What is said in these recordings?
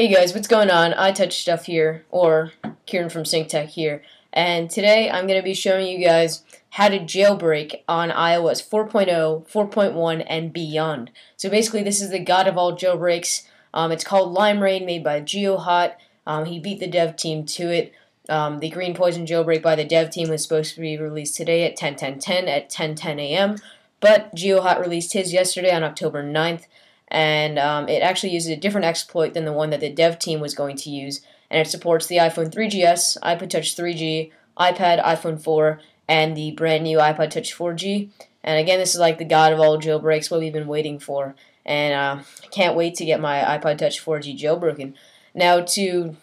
Hey guys, what's going on? iTouch Stuff here, or Kieran from SyncTech here, and today I'm going to be showing you guys how to jailbreak on iOS 4.0, 4.1, and beyond. So basically, this is the god of all jailbreaks. Um, it's called Limera1n, made by GeoHot. Um, he beat the dev team to it. Um, the greenpois0n jailbreak by the dev team was supposed to be released today at 10:10:10 at 10:10 a.m., but GeoHot released his yesterday on October 9th and um, it actually uses a different exploit than the one that the dev team was going to use, and it supports the iPhone 3GS, iPod Touch 3G, iPad, iPhone 4, and the brand new iPod Touch 4G. And again, this is like the god of all jailbreaks, what we've been waiting for, and uh, can't wait to get my iPod Touch 4G jailbroken. Now, to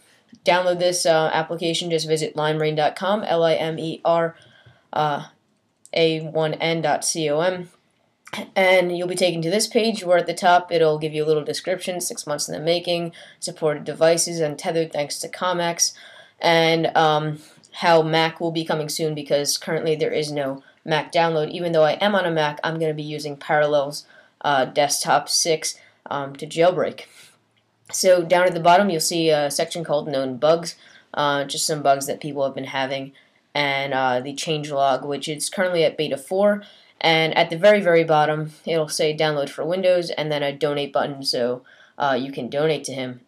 download this uh, application, just visit limera1n.com, L-I-M-E-R uh, A1N.com and you'll be taken to this page where at the top it'll give you a little description six months in the making supported devices untethered thanks to Comex and um, how Mac will be coming soon because currently there is no Mac download. Even though I am on a Mac I'm going to be using Parallels uh, desktop 6 um, to jailbreak. So down at the bottom you'll see a section called known bugs uh, just some bugs that people have been having and uh, the changelog which is currently at beta 4 and at the very, very bottom, it'll say download for Windows and then a donate button so uh, you can donate to him.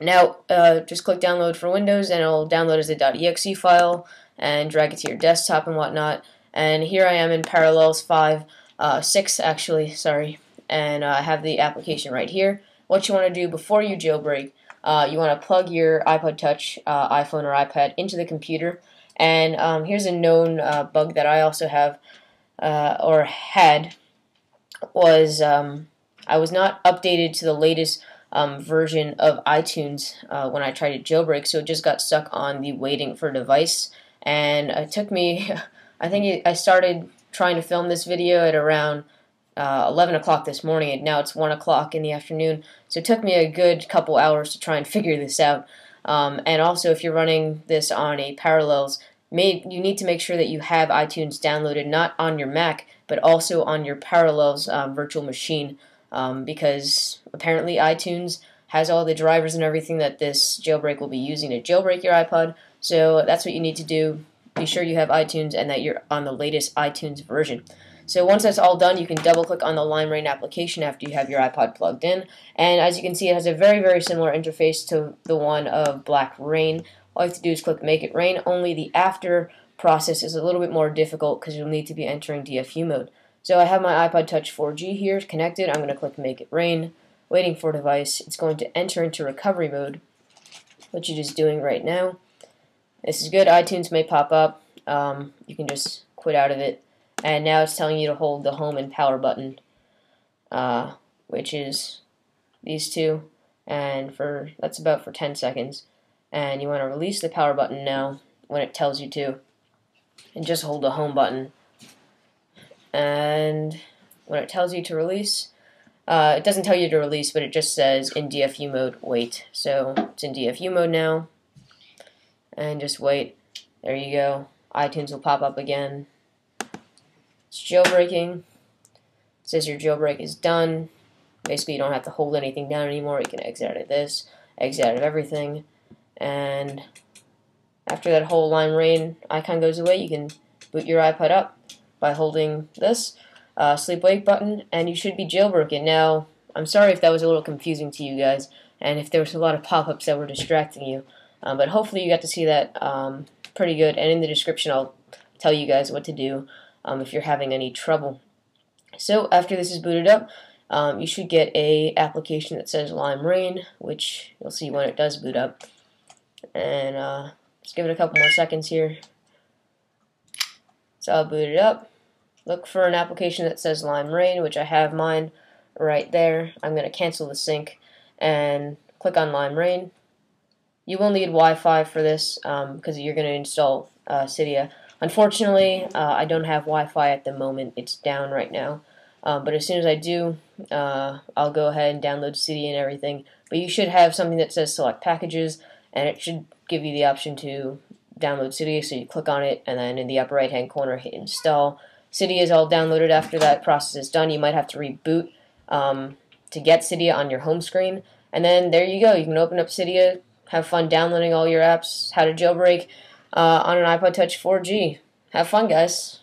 Now, uh, just click download for Windows and it'll download as a .exe file and drag it to your desktop and whatnot. And here I am in Parallels 5, uh, 6 actually, sorry, and uh, I have the application right here. What you want to do before you jailbreak, uh, you want to plug your iPod Touch, uh, iPhone, or iPad into the computer. And um, here's a known bug that I also have uh, or had was um, I was not updated to the latest um, version of iTunes uh, when I tried to jailbreak, so it just got stuck on the waiting for device. And it took me, I think it, I started trying to film this video at around uh, 11 o'clock this morning, and now it's 1 o'clock in the afternoon. So it took me a good couple hours to try and figure this out. Um, and also, if you're running this on a Parallels made you need to make sure that you have iTunes downloaded not on your Mac but also on your Parallels um, virtual machine um, because apparently iTunes has all the drivers and everything that this jailbreak will be using to jailbreak your iPod. So that's what you need to do. Be sure you have iTunes and that you're on the latest iTunes version. So once that's all done, you can double click on the Limera1n application after you have your iPod plugged in. And as you can see, it has a very, very similar interface to the one of blackra1n, all you have to do is click Make It Rain, only the after process is a little bit more difficult because you'll need to be entering DFU mode. So I have my iPod Touch 4G here connected. I'm going to click Make It Rain, waiting for device. It's going to enter into recovery mode, which it is doing right now. This is good. iTunes may pop up. Um, you can just quit out of it. And now it's telling you to hold the home and power button, uh, which is these two. And for that's about for 10 seconds and you want to release the power button now when it tells you to. And just hold the home button. And when it tells you to release uh, it doesn't tell you to release but it just says in DFU mode wait. So it's in DFU mode now. And just wait. There you go. iTunes will pop up again. It's jailbreaking. It says your jailbreak is done. Basically you don't have to hold anything down anymore. You can exit out of this exit out of everything and after that whole Limera1n icon goes away, you can boot your iPod up by holding this uh, sleep wake button, and you should be jailbroken. Now, I'm sorry if that was a little confusing to you guys, and if there was a lot of pop-ups that were distracting you, um, but hopefully you got to see that um, pretty good, and in the description I'll tell you guys what to do um, if you're having any trouble. So after this is booted up, um, you should get a application that says Limera1n, which you'll see when it does boot up and uh, just give it a couple more seconds here. So I'll boot it up. Look for an application that says Limera1n, which I have mine right there. I'm going to cancel the sync and click on Limera1n. You will need Wi-Fi for this because um, you're going to install uh, Cydia. Unfortunately, uh, I don't have Wi-Fi at the moment. It's down right now. Um, but as soon as I do, uh, I'll go ahead and download Cydia and everything. But you should have something that says select packages and it should give you the option to download Cydia. So you click on it, and then in the upper right hand corner, hit install. Cydia is all downloaded after that process is done. You might have to reboot um, to get Cydia on your home screen, And then there you go. You can open up Cydia, have fun downloading all your apps, how to jailbreak uh, on an iPod Touch 4G. Have fun, guys.